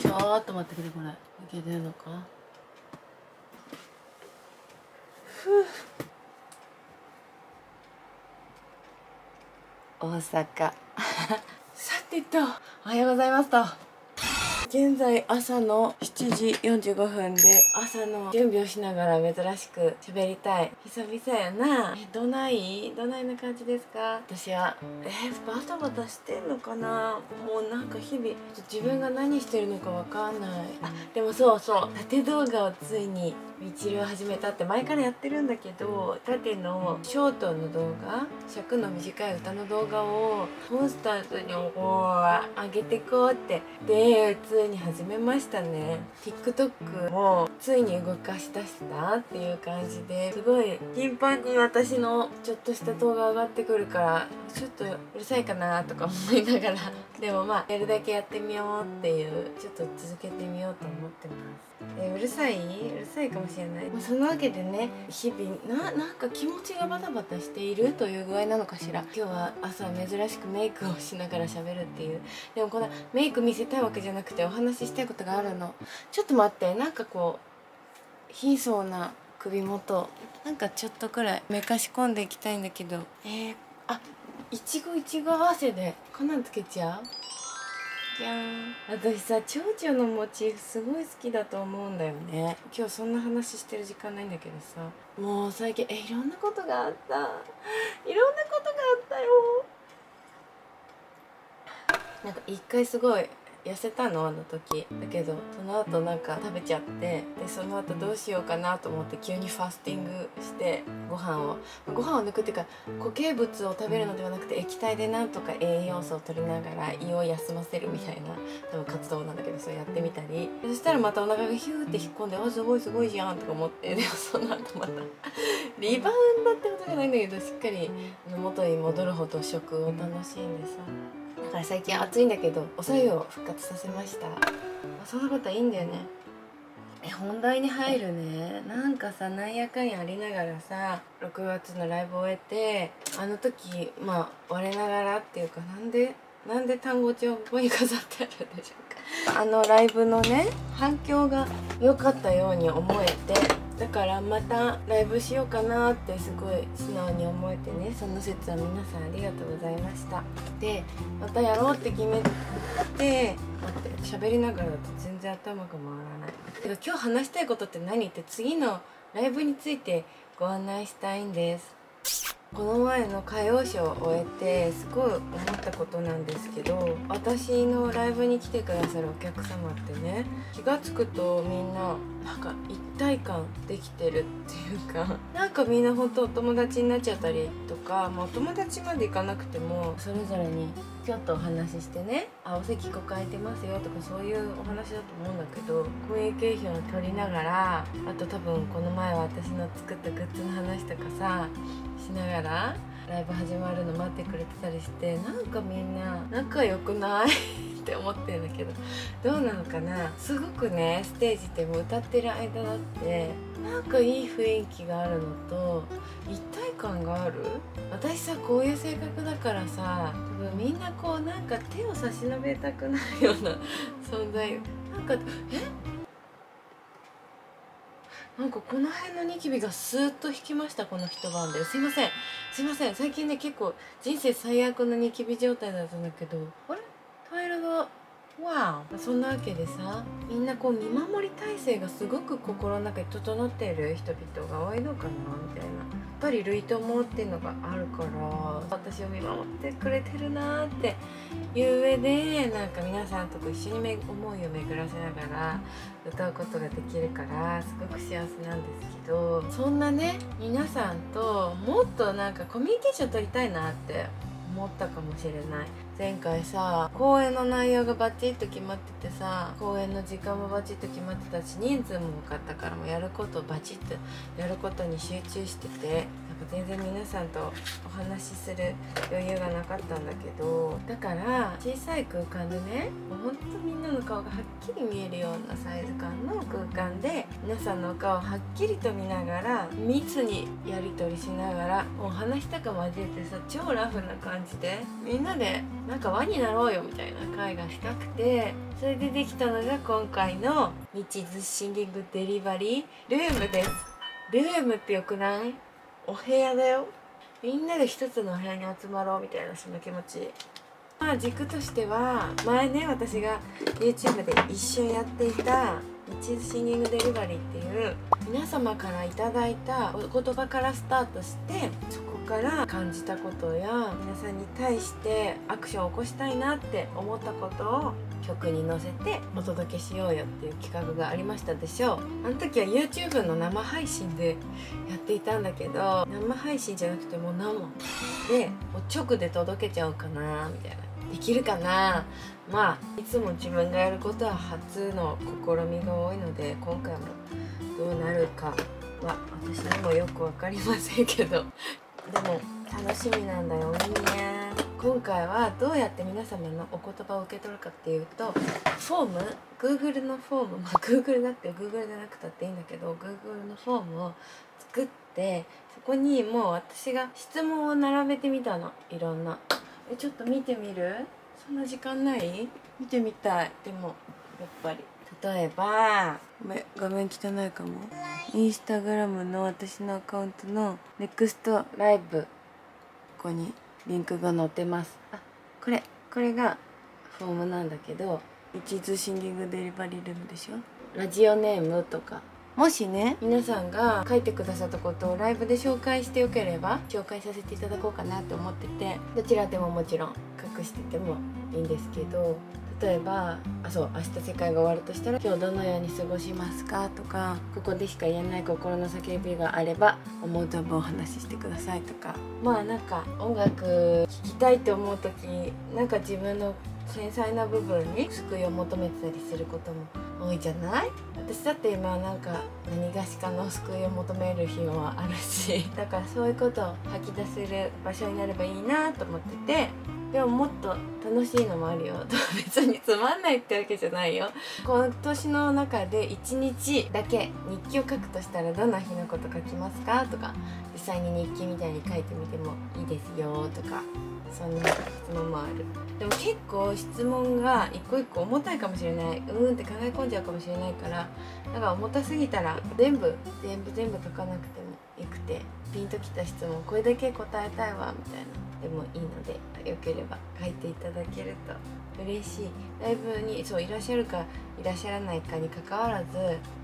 ちょっと待ってくれこれ。いけてるのか？ふう。大阪。さてとおはようございますと。現在朝の7時45分で朝の準備をしながら珍しく喋りたい。久々やな。えどない？どないな感じですか？私は。えバタバタしてんのかな？もうなんか日々自分が何してるのかわかんない。あでもそうそう。縦動画をついにみちるを始めたって前からやってるんだけど縦のショートの動画尺の短い歌の動画をコンスタントにこう上げてこうって。でついに始めましたね。TikTok もついに動かしだしたっていう感じですごい頻繁に私のちょっとした動画上がってくるからちょっとうるさいかなとか思いながらでもまあやるだけやってみようっていうちょっと続けてみようと思ってます。えうるさい？うるさいかもしれない、まあ、そのわけでね日々ななんか気持ちがバタバタしているという具合なのかしら。今日は朝珍しくメイクをしながら喋るっていう。でもこのメイク見せたいわけじゃなくてお話ししたいことがあるの。ちょっと待ってなんかこう貧相な首元なんかちょっとくらいめかし込んでいきたいんだけど。えー、あいちごいちご合わせでこんなんつけちゃう？じゃん。私さ蝶々のモチーフすごい好きだと思うんだよね。今日そんな話してる時間ないんだけどさ。もう最近えいろんなことがあった。いろんなことがあったよ。なんか一回すごい痩せたの？あの時。だけどその後なんか食べちゃってでその後どうしようかなと思って急にファスティングしてご飯を。ご飯を抜くっていうか固形物を食べるのではなくて液体でなんとか栄養素を取りながら胃を休ませるみたいな多分活動なんだけどそうやってみたり。そしたらまたお腹がヒューって引っ込んで「あすごいすごいじゃん」とか思って。でもその後またリバウンドってことじゃないんだけどしっかり元に戻るほど食を楽しんでさ。だから最近暑いんだけどおさゆを復活させました。そんなことはいいんだよね。え本題に入るね。なんかさなんやかんやありながらさ6月のライブを終えてあの時まあ我ながらっていうかなんでなんで単語帳ここに飾ってあるんでしょうか。あのライブのね反響が良かったように思えてだからまたライブしようかなってすごい素直に思えてねその説は皆さんありがとうございました。でまたやろうって決めて待って喋りながらだと全然頭が回らない。けど今日話したいことって何？って次のライブについてご案内したいんです。この前の歌謡ショーを終えてすごい思ったことなんですけど私のライブに来てくださるお客様ってね気が付くとみんななんか一体感できてるっていうか なんかみんな本当お友達になっちゃったりとか、まあ、お友達まで行かなくてもそれぞれにちょっとお話ししてね「あお席ここ空いてますよ」とかそういうお話だと思うんだけどコミュニケーションを取りながらあと多分この前は私の作ったグッズの話とかさしながらライブ始まるの待ってくれてたりしてなんかみんな仲良くない？って思ってるんだけどどうなのかな？すごくねステージでも歌ってる間だってなんかいい雰囲気があるのと一体感がある？私さこういう性格だからさ多分みんなこうなんか手を差し伸べたくなるような 存在なんかえ？なんかこの辺のニキビがスーッと引きましたこの一晩で。すいません。すいません。最近ね結構人生最悪のニキビ状態だったんだけどあれ？タイルがわそんなわけでさみんなこう見守り体制がすごく心の中に整っている人々が多いのかなみたいな。やっぱり類友っていうのがあるから私を見守ってくれてるなっていう上でなんか皆さんと一緒に思いを巡らせながら歌うことができるからすごく幸せなんですけどそんなね皆さんともっとなんかコミュニケーション取りたいなって思ったかもしれない。前回さ公演の内容がバチッと決まっててさ公演の時間もバチッと決まってたし人数も多かったからもうやることをバチッとやることに集中しててなんか全然皆さんとお話しする余裕がなかったんだけどだから小さい空間でねもうほんとみんなの顔がはっきり見えるようなサイズ感の空間で皆さんのお顔をはっきりと見ながら密にやり取りしながらもう話したか交えてさ超ラフな感じでみんなでなんか輪になろうよみたいな会がしたくてそれでできたのが今回の「道ズシンギングデリバリールーム」です。ルームってよくない？お部屋だよ。みんなで一つのお部屋に集まろうみたいなそんな気持ち。まあ軸としては前ね私が YouTube で一緒やっていた「道ズシンギングデリバリー」っていう皆様から頂いたお言葉からスタートしてそこから感じたことや皆さんに対してアクションを起こしたいなって思ったことを曲に乗せてお届けしようよっていう企画がありましたでしょう。あの時は YouTube の生配信でやっていたんだけど生配信じゃなくてもう生でもう直で届けちゃおうかなみたいな。できるかな？まあいつも自分がやることは初の試みが多いので今回もどうなるかは私にもよく分かりませんけど。でも楽しみなんだよいいね。今回はどうやって皆様のお言葉を受け取るかっていうとフォーム？Google のフォーム？まあ Google だって Google じゃなくたっていいんだけど Google のフォームを作ってそこにもう私が質問を並べてみたの。いろんな。えちょっと見てみる？そんな時間ない？見てみたい。でもやっぱり。例えばごめん画面汚いかも。インスタグラムの私のアカウントの NEXT ライブ。ここにリンクが載ってます。あこれこれがフォームなんだけど一通シンギングデリバリールームでしょ？ラジオネームとかもしね皆さんが書いてくださったことをライブで紹介してよければ紹介させていただこうかなって思っててどちらでももちろん隠しててもいいんですけど例えばあそう明日世界が終わるとしたら今日どのように過ごしますかとかここでしか言えない心の叫びがあれば思う存分お話ししてくださいとか。まあなんか音楽聴きたいって思う時なんか自分の繊細な部分に救いを求めてたりすることも多いじゃない？私だって今なんか何がしかの救いを求める日もあるし。だからそういうことを吐き出せる場所になればいいなと思ってて。でももっと楽しいのもあるよ。と別につまんないってわけじゃないよ。今年の中で1日だけ日記を書くとしたらどんな日のこと書きますか？とか実際に日記みたいに書いてみてもいいですよ。とか。そんな質問もある。でも結構質問が一個一個重たいかもしれない。うーんって考え込んじゃうかもしれないからだから重たすぎたら全部全部全部書かなくてもよくてピンときた質問これだけ答えたいわみたいなでもいいのでよければ書いていただけると嬉しい。ライブにそういらっしゃるかいらっしゃらないかにかかわらず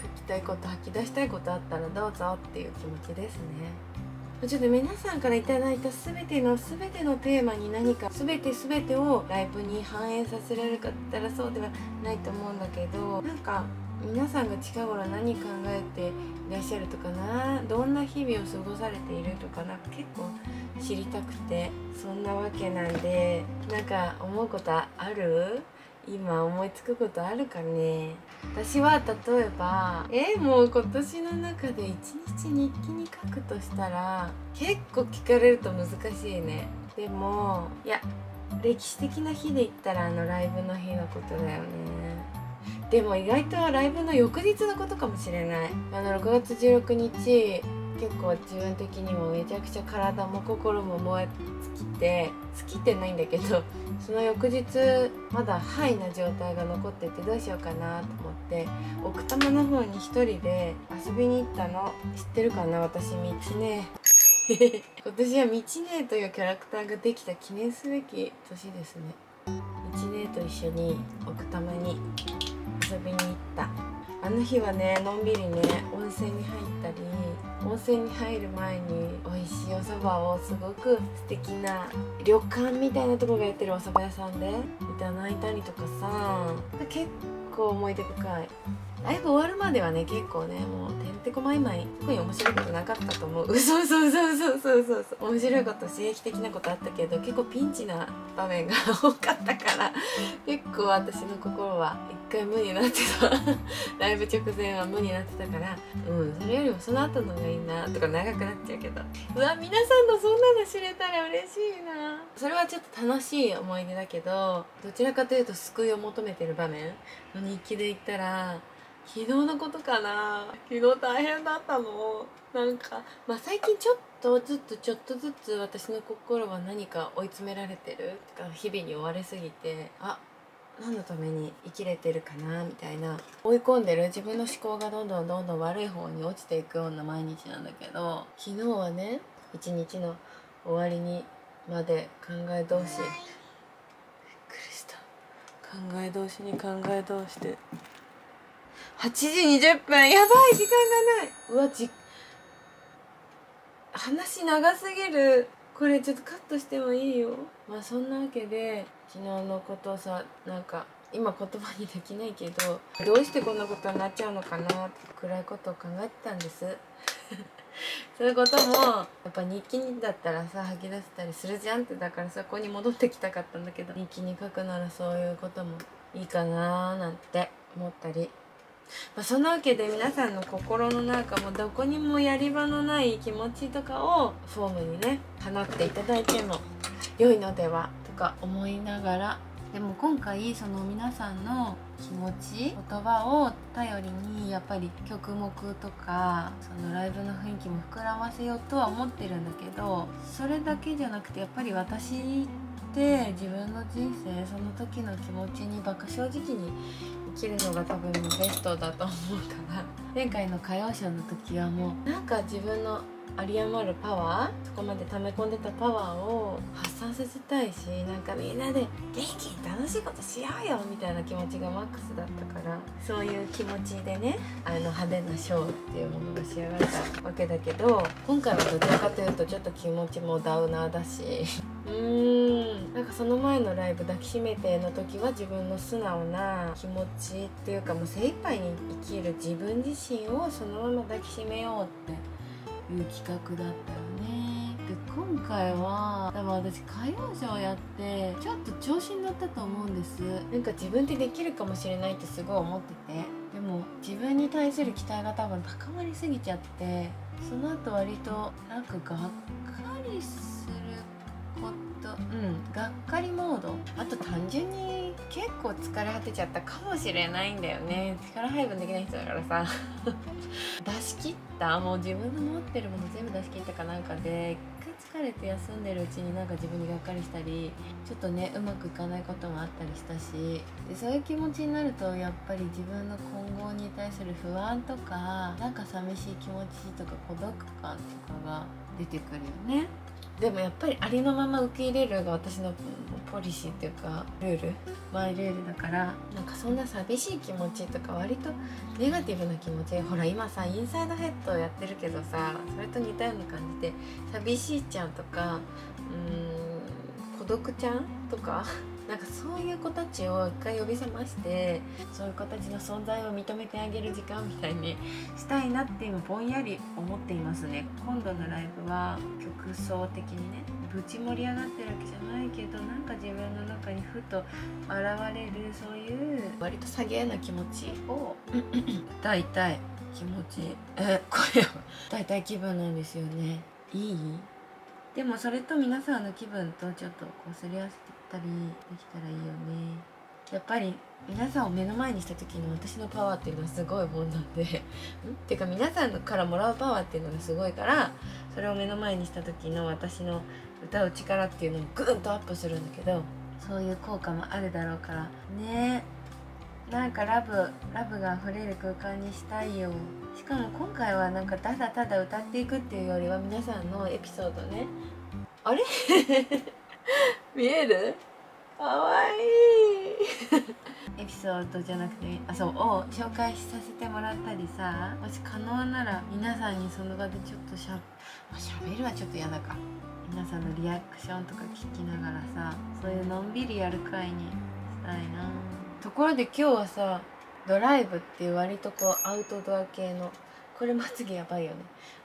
書きたいこと吐き出したいことあったらどうぞっていう気持ちですね。ちょっと皆さんから頂いた全ての全てのテーマに何か全て全てをライブに反映させられるかったらそうではないと思うんだけどなんか皆さんが近頃何考えていらっしゃるとかなどんな日々を過ごされているとかなんか結構知りたくてそんなわけなんでなんか思うことある？今思いつくことあるかね？私は例えばえもう今年の中で一日日記に書くとしたら結構聞かれると難しいね。でもいや歴史的な日で言ったらあのライブの日のことだよね。でも意外とライブの翌日のことかもしれない。あの6月16日結構自分的にもめちゃくちゃ体も心も燃え尽きて尽きてないんだけどその翌日まだハイな状態が残っててどうしようかなと思って奥多摩の方に一人で遊びに行ったの。知ってるかな？私道ね。今年は道ねというキャラクターができた記念すべき年ですね。道ねと一緒に奥多摩に遊びに行った。あの日はねのんびりね温泉に入ったり温泉に入る前に美味しいお蕎麦をすごく素敵な旅館みたいなとこがやってるお蕎麦屋さんでいただいたりとかさ。結構思い出深いライブ終わるまではね結構ねもうてんてこまいまい特に面白いことなかったと思う。嘘嘘嘘嘘嘘嘘。嘘面白いこと刺激的なことあったけど結構ピンチな場面が多かったから結構私の心は一回無になってた。ライブ直前は無になってたからうんそれよりもその後のがいいなとか長くなっちゃうけど。うわ皆さんのそんなの知れたら嬉しいな。それはちょっと楽しい思い出だけどどちらかというと救いを求めてる場面の日記で言ったら昨日のことかな。昨日大変だったの。なんかまあ最近ちょっとずつちょっとずつ私の心は何か追い詰められてる。か日々に追われすぎてあ何のために生きれてるかなみたいな。追い込んでる。自分の思考がどんどんどんどん悪い方に落ちていくような毎日なんだけど。昨日はね一日の終わりにまで考え通し。びっくりした。考え通しに考え通して8時20分やばい時間がない。うわじ話長すぎる。これちょっとカットしてもいいよ。まあそんなわけで昨日のことさなんか今言葉にできないけどどうしてこんなことになっちゃうのかなって暗いことを考えてたんです。そういうこともやっぱ日記だったらさ吐き出せたりするじゃんってだからそこに戻ってきたかったんだけど日記に書くならそういうこともいいかなーなんて思ったり。まあ、そんなわけで皆さんの心の中もどこにもやり場のない気持ちとかをフォームにね放っていただいても良いのではとか思いながら。でも今回その皆さんの気持ち言葉を頼りにやっぱり曲目とかそのライブの雰囲気も膨らませようとは思ってるんだけどそれだけじゃなくてやっぱり私して自分の人生その時の気持ちにバカ正直に生きるのが多分ベストだと思うから 前回の歌謡ショーの時はもうなんか自分の有り余るパワーそこまで溜め込んでたパワーを発散させたいしなんかみんなで元気に楽しいことしようよみたいな気持ちがマックスだったからそういう気持ちでねあの派手なショーっていうものが仕上がったわけだけど今回はどちらかというとちょっと気持ちもダウナーだし うーんなんかその前のライブ抱きしめての時は自分の素直な気持ちっていうかもう精一杯に生きる自分自身をそのまま抱きしめようっていう企画だったよね。で今回は多分私歌謡ショーやってちょっと調子に乗ったと思うんです。なんか自分ってできるかもしれないってすごい思ってて。でも自分に対する期待が多分高まりすぎちゃってその後割となんかがっかりすることうんがっかりモード。あと単純に結構疲れ果てちゃったかもしれないんだよね。力配分できない人だからさ。出し切った。もう自分の持ってるもの全部出し切ったかなんかで一回疲れて休んでるうちになんか自分にがっかりしたりちょっとねうまくいかないこともあったりしたし。でそういう気持ちになるとやっぱり自分の今後に対する不安とかなんか寂しい気持ちとか孤独感とかが出てくるよね。でもやっぱりありのまま受け入れるが私のポリシーっていうかルールマイルールだからなんかそんな寂しい気持ちとか割とネガティブな気持ちほら今さインサイドヘッドやってるけどさそれと似たような感じで寂しいちゃんとかうーん孤独ちゃんとかなんかそういう子たちを一回呼び覚ましてそういう子たちの存在を認めてあげる時間みたいにしたいなって今ぼんやり思っていますね。今度のライブは曲層的にねぶち盛り上がってるわけじゃないけどなんか自分の中にふと現れるそういう割と下げな気持ちを歌いたい気持ち。えこれは歌いたい気分なんですよね。いい？でもそれと皆さんの気分とちょっとこうすり合わせていったりできたらいいよね。やっぱり皆さんを目の前にした時の私のパワーっていうのはすごいもんなんで。っ ていうか皆さんからもらうパワーっていうのがすごいからそれを目の前にした時の私の歌う力っていうのもグーンとアップするんだけど。そういう効果もあるだろうからね。なんかラブラブが溢れる空間にしたいよ。しかも今回はなんかただただ歌っていくっていうよりは皆さんのエピソードね。あれ？見える？かわいい。エピソードじゃなくてあそうを紹介させてもらったりさもし可能なら皆さんにその場でちょっとしゃしゃべるはちょっと嫌だか。皆さんのリアクションとか聞きながらさそういうのんびりやる会にしたいな。ところで今日はさドライブっていう割とこうアウトドア系のこれまつげやばいよね。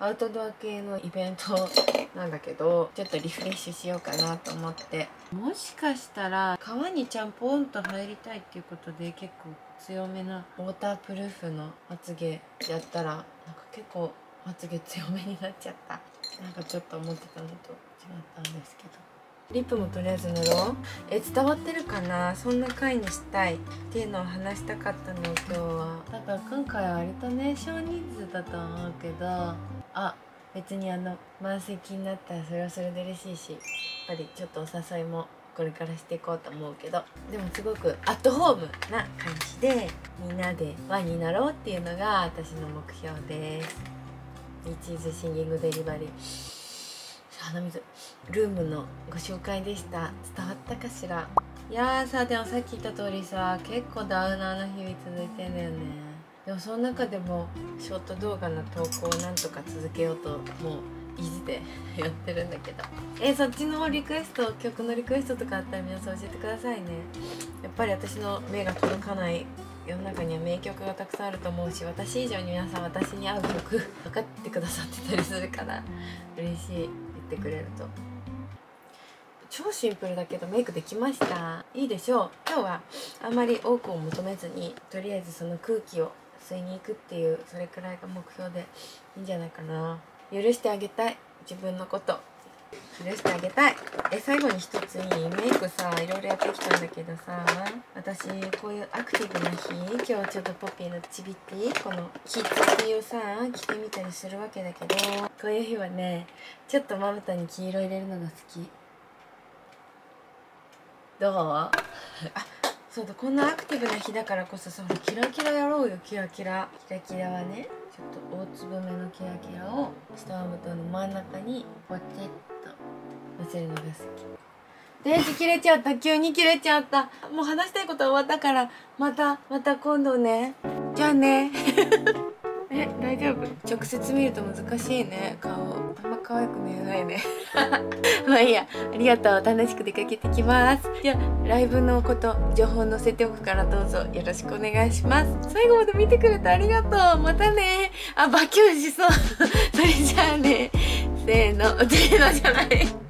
アウトドア系のイベント なんだけどちょっとリフレッシュしようかなと思って。もしかしたら川にちゃんぽんと入りたいっていうことで結構強めなウォータープルーフのまつげやったらなんか結構まつげ強めになっちゃった。なんかちょっと思ってたのと違ったんですけど。リップもとりあえず塗ろう。え伝わってるかな？そんな回にしたい。っていうのを話したかったの今日は。だから今回は割とね少人数だと思うけどあ別にあの満席になったらそれはそれで嬉しいしやっぱりちょっとお誘いもこれからしていこうと思うけどでもすごくアットホームな感じでみんなで輪になろうっていうのが私の目標です。ミチーズシンギングデリバリー。鼻水。ルームのご紹介でした。伝わったかしら？いやーさでもさっき言った通りさ結構ダウナーの日々続いてんだよね。でもその中でもショート動画の投稿をなんとか続けようともう意地で やってるんだけど。えそっちのリクエスト曲のリクエストとかあったら皆さん教えてくださいね。やっぱり私の目が届かない世の中には名曲がたくさんあると思うし私以上に皆さん私に合う曲 分かってくださってたりするから嬉しい。ってくれると。超シンプルだけどメイクできました。いいでしょう。今日はあんまり多くを求めずにとりあえずその空気を吸いに行くっていうそれくらいが目標でいいんじゃないかな。許してあげたい。自分のこと。許してあげたい。え最後に一ついいメイクさいろいろやってきたんだけどさ私こういうアクティブな日今日ちょっとポピーのチビティこのキッズティをさ着てみたりするわけだけどこういう日はねちょっとまぶたに黄色入れるのが好き。どう？あそうだこんなアクティブな日だからこそさキラキラやろうよキラキラ。キラキラはねちょっと大粒目のキラキラを下まぶたの真ん中にポチッとのせるのが好き電池切れちゃった。急に切れちゃった。もう話したいことは終わったから。またまた今度ね。じゃあね。え大丈夫？直接見ると難しいね。顔。あんま可愛く見えないね。まあいいや。ありがとう。楽しく出かけてきます。じゃあライブのこと情報載せておくからどうぞ。よろしくお願いします。最後まで見てくれてありがとう。またね。あバキュンしそう。それじゃあね。せーの。せーのじゃない